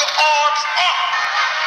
your arms up.